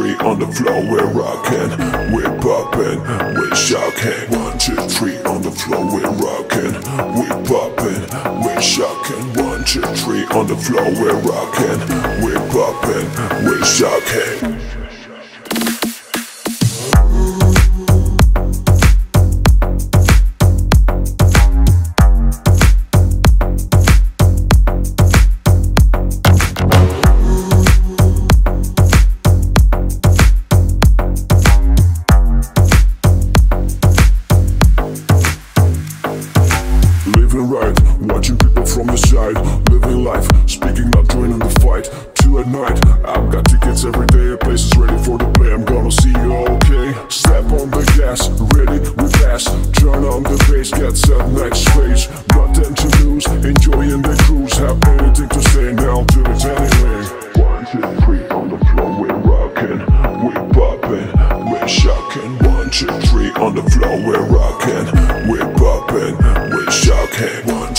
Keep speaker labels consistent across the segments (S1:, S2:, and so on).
S1: on the floor, we're rocking, we're popping, we're shocking. One, two, three on the floor, we're rocking, we're popping, we're shocking. One, two, three on the floor, we're rocking, we're popping, we're shocking. Right, watching people from the side. Living life, speaking not joining the fight. Two at night, I've got tickets every day. Places ready for the play. I'm gonna see you okay. Step on the gas, ready, with pass. Turn on the bass, get set next phase. One,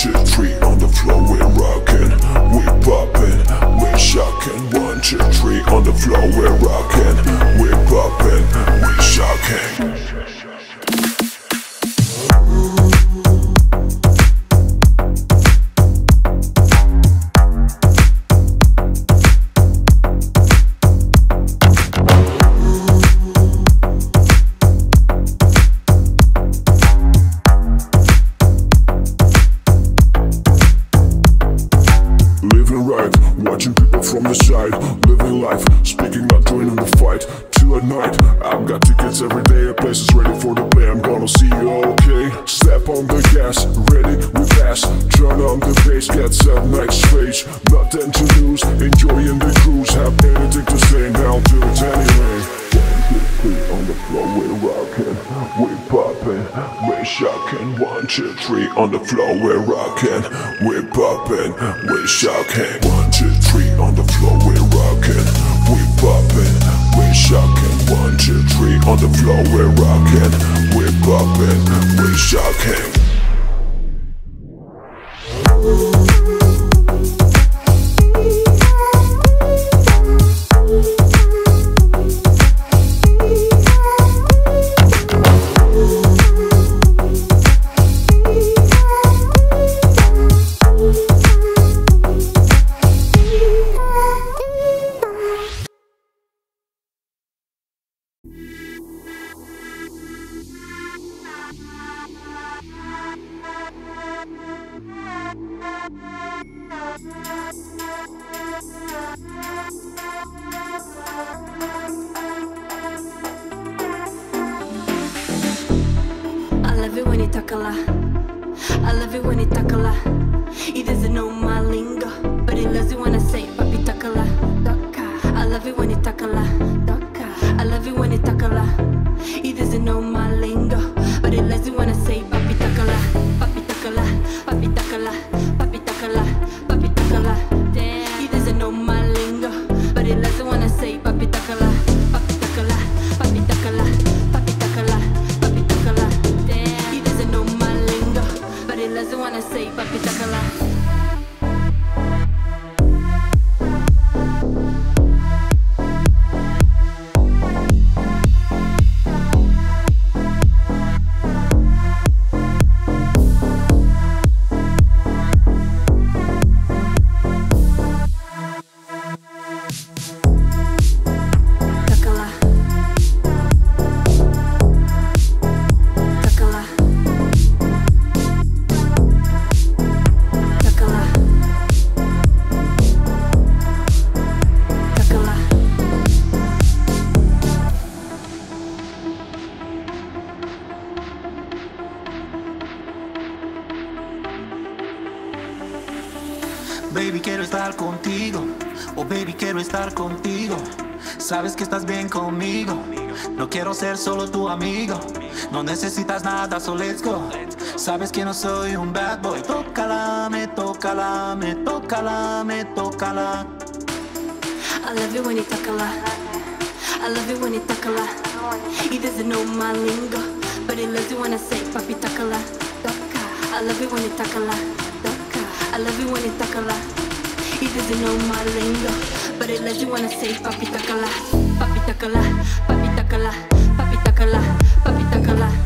S1: right, watching people from the side. Living life, speaking not joining the fight. Two at night, I've got tickets every day. A places ready for the play. I'm gonna see you okay. Step on the gas, ready, we fast Turn on the bass, get set next phase. One, two, three on the floor, we're rocking, we're popping, we're shocking. One, two, three on the floor, we're rocking, we're popping, we're shocking. One, two, three on the floor, we're rocking, we're popping, we're shocking.
S2: I love it when you talk a lot. He doesn't know my lingo, but he loves it when I say papi talk a lot. Toca. I love it when you talk a lot. I love it when you talk a lot. He doesn't know my
S3: Baby, quiero estar contigo. Oh, baby, quiero estar contigo. Sabes que estás bien conmigo. No quiero ser solo tu amigo. No necesitas nada, so let's go. Sabes que no soy un bad boy. Tócala, me tócala, me tócala, me tócala.
S2: I love it when you talk a lot. I love it when you talk a lot. He doesn't know my lingo, but he loves it when I say papi talk a lot. I love it when you talk a lot. I love you when you talk a lot. He doesn't know my lingo, but it lets you wanna say papi takala, papi takala, papi takala, papi takala, papi takala.